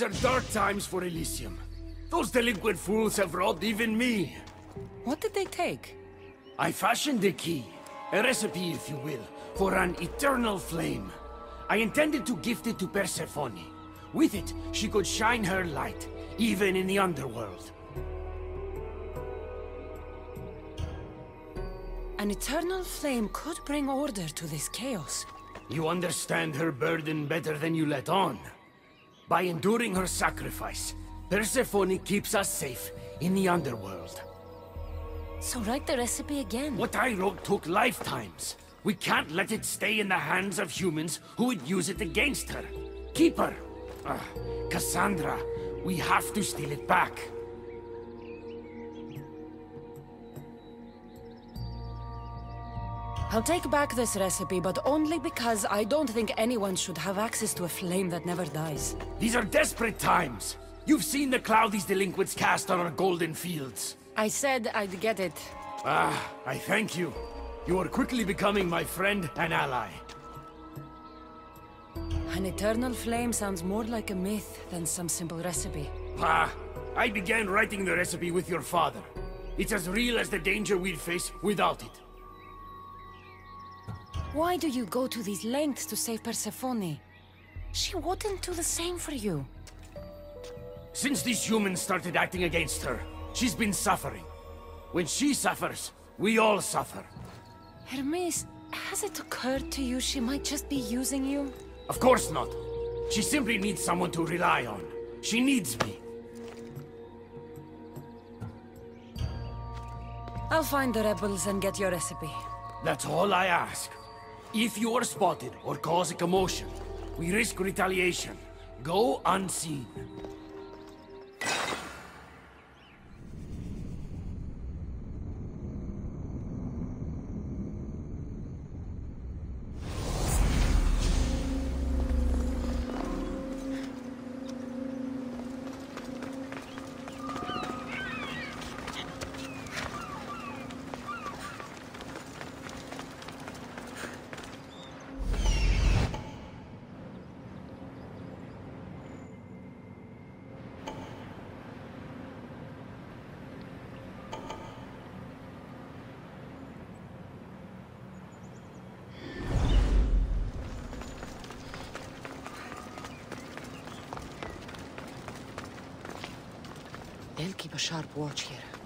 These are dark times for Elysium. Those delinquent fools have robbed even me. What did they take? I fashioned a key, a recipe if you will, for an eternal flame. I intended to gift it to Persephone. With it, she could shine her light, even in the underworld. An eternal flame could bring order to this chaos. You understand her burden better than you let on. By enduring her sacrifice, Persephone keeps us safe in the underworld. So write the recipe again. What I wrote took lifetimes. We can't let it stay in the hands of humans who would use it against her. Keep her. Uh, Kassandra, we have to steal it back. I'll take back this recipe, but only because I don't think anyone should have access to a flame that never dies. These are desperate times. You've seen the cloud these delinquents cast on our golden fields. I said I'd get it. Ah, I thank you. You are quickly becoming my friend and ally. An eternal flame sounds more like a myth than some simple recipe. Ah, I began writing the recipe with your father. It's as real as the danger we'd face without it. Why do you go to these lengths to save Persephone? She wouldn't do the same for you. Since these humans started acting against her, she's been suffering. When she suffers, we all suffer. Hermes, has it occurred to you she might just be using you? Of course not. She simply needs someone to rely on. She needs me. I'll find the rebels and get your recipe. That's all I ask. If you are spotted or cause a commotion, we risk retaliation. Go unseen. Sharp watch here.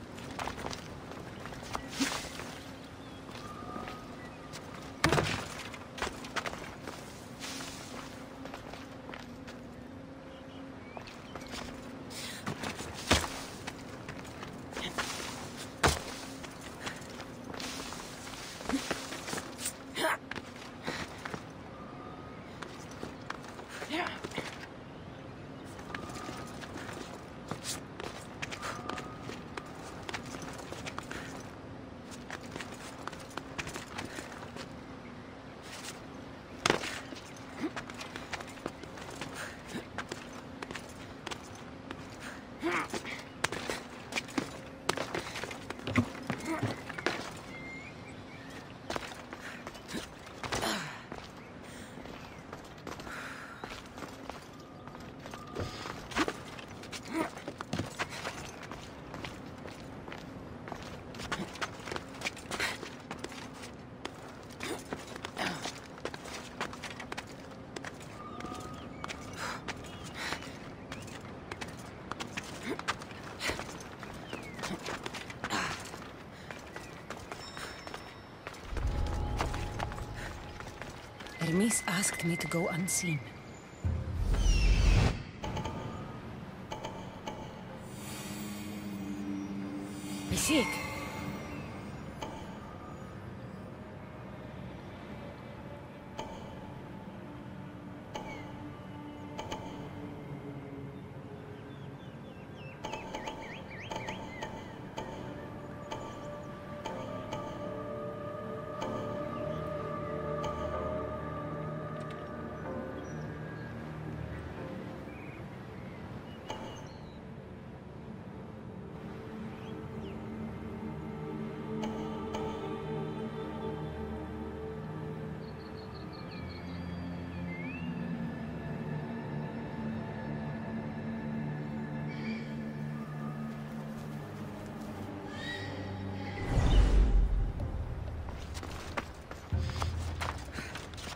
Hermes asked me to go unseen.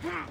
Huh.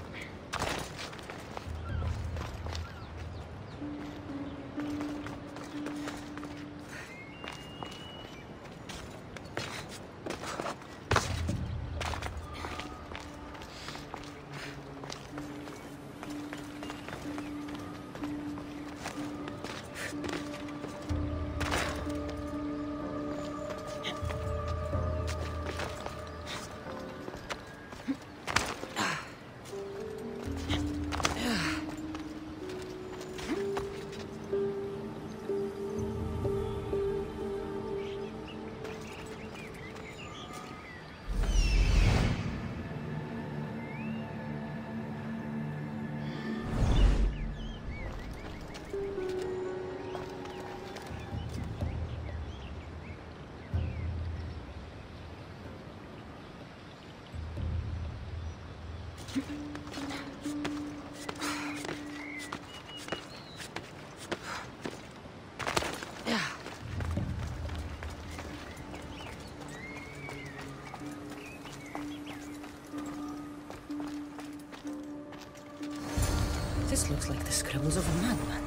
This looks like the scribbles of a madman.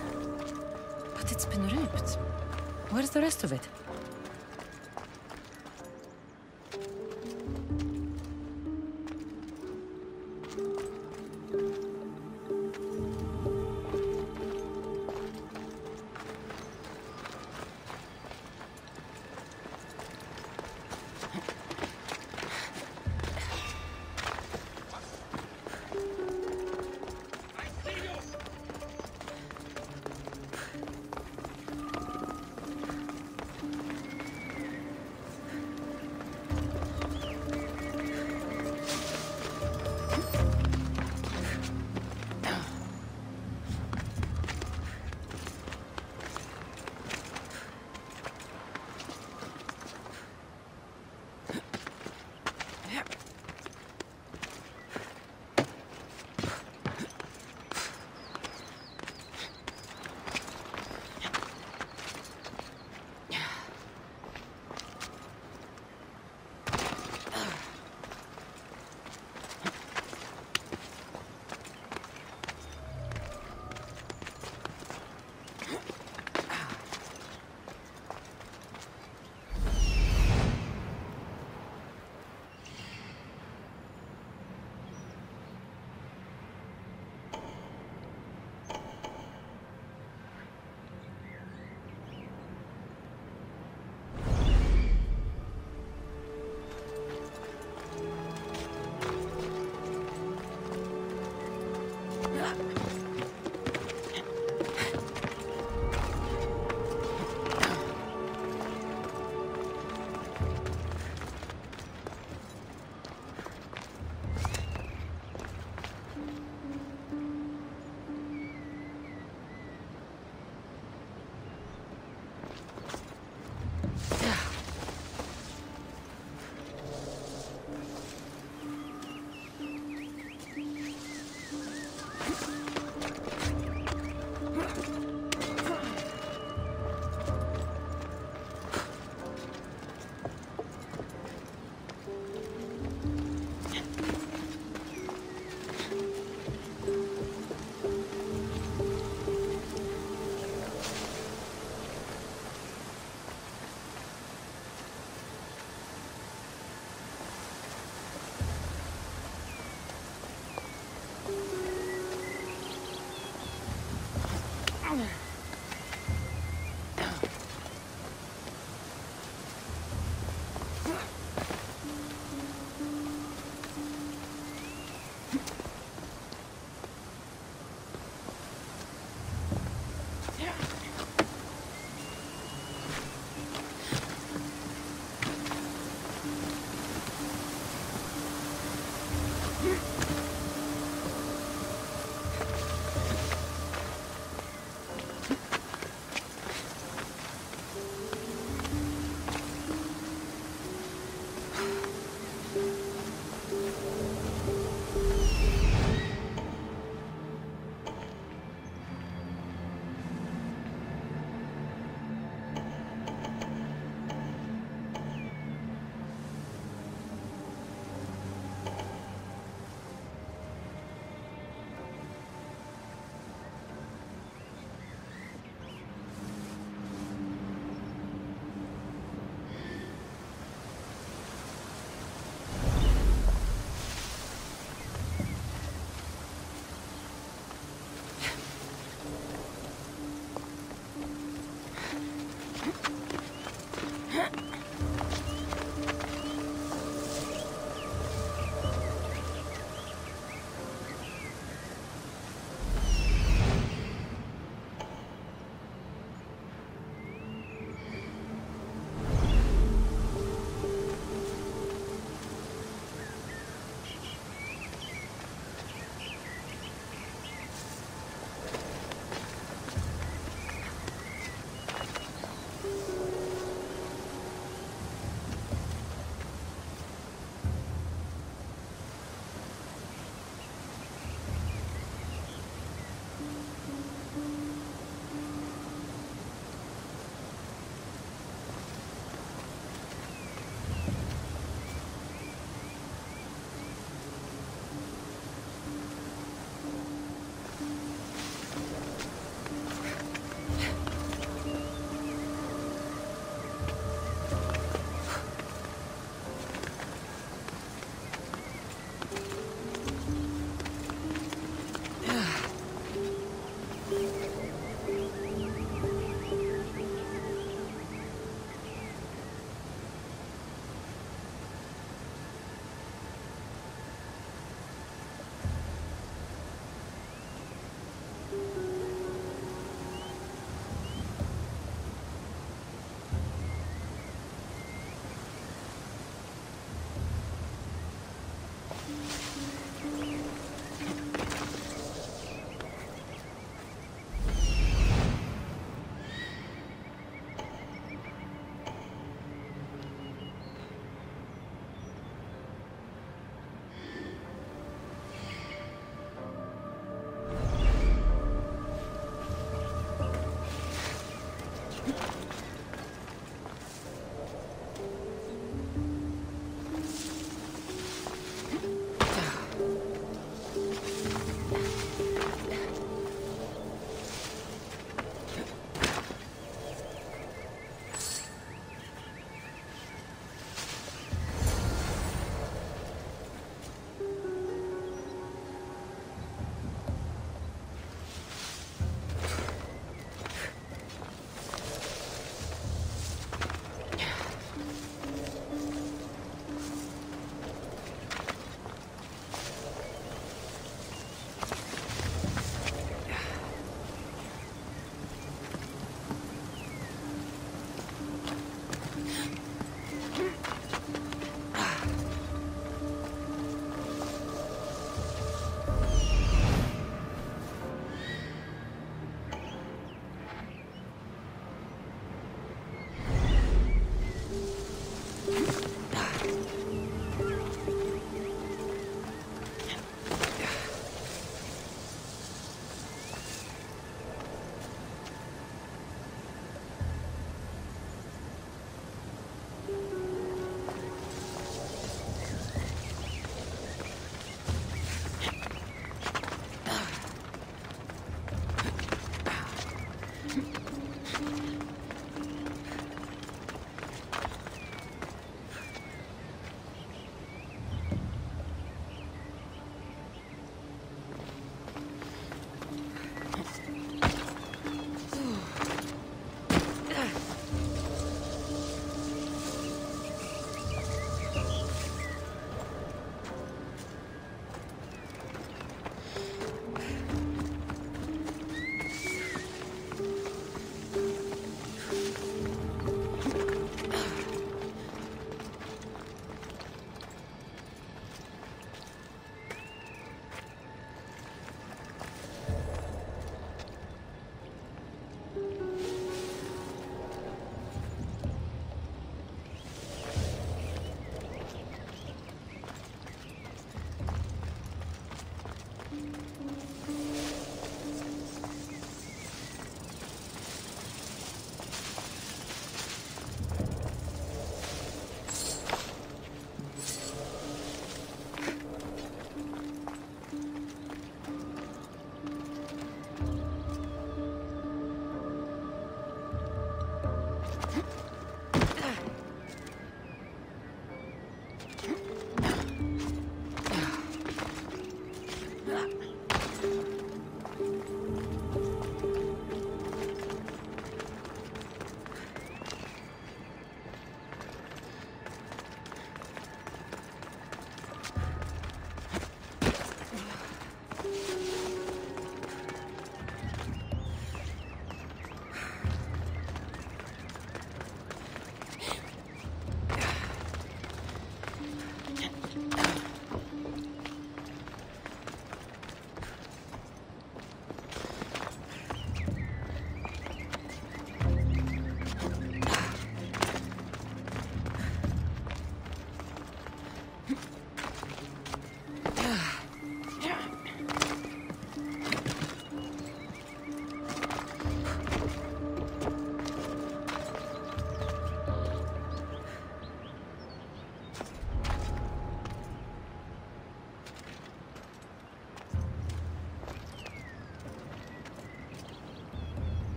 But it's been ripped. Where's the rest of it?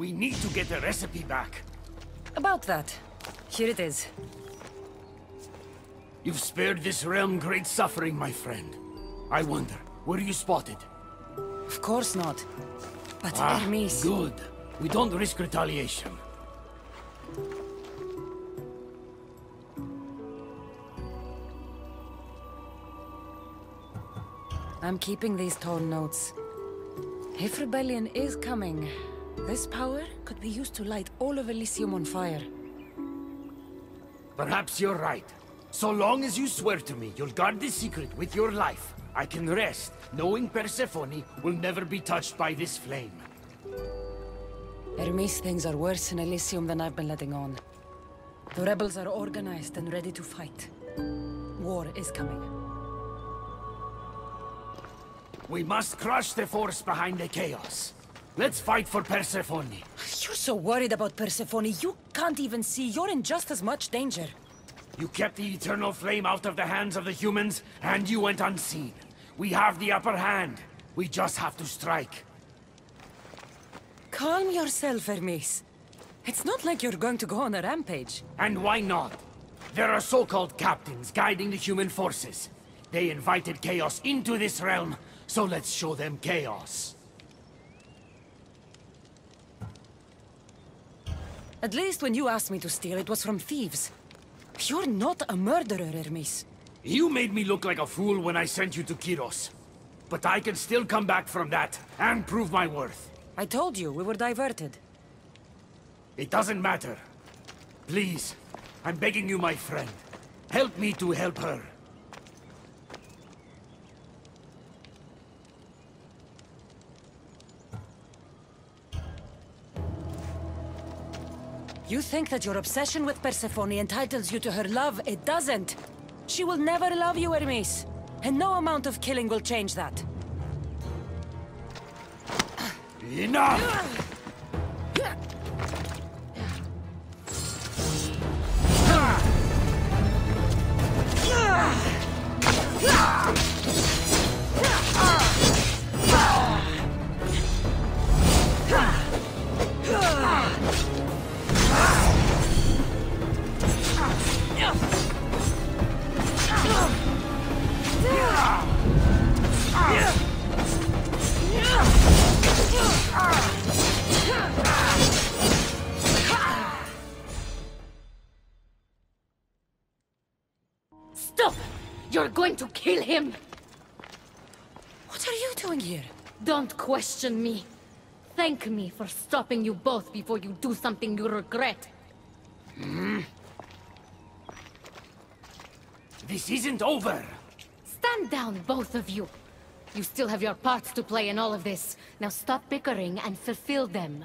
We need to get the recipe back. About that. Here it is. You've spared this realm great suffering, my friend. I wonder, were you spotted? Of course not. But Ah, Hermes... good. We don't risk retaliation. I'm keeping these torn notes. If rebellion is coming, this power could be used to light all of Elysium on fire. Perhaps you're right. So long as you swear to me you'll guard this secret with your life, I can rest, knowing Persephone will never be touched by this flame. Hermes things are worse in Elysium than I've been letting on. The rebels are organized and ready to fight. War is coming. We must crush the force behind the chaos. Let's fight for Persephone. You're so worried about Persephone, you can't even see you're in just as much danger. You kept the eternal flame out of the hands of the humans, and you went unseen. We have the upper hand. We just have to strike. Calm yourself, Hermes. It's not like you're going to go on a rampage. And why not? There are so-called captains guiding the human forces. They invited chaos into this realm, so let's show them chaos. At least when you asked me to steal, it was from thieves. You're not a murderer, Hermes. You made me look like a fool when I sent you to Kiros. But I can still come back from that, and prove my worth. I told you, we were diverted. It doesn't matter. Please, I'm begging you, my friend. Help me to help her. You think that your obsession with Persephone entitles you to her love? It doesn't. She will never love you, Hermes. And no amount of killing will change that. Enough! Him! What are you doing here? Don't question me. Thank me for stopping you both before you do something you regret. Hmm. This isn't over! Stand down, both of you. You still have your parts to play in all of this. Now stop bickering and fulfill them.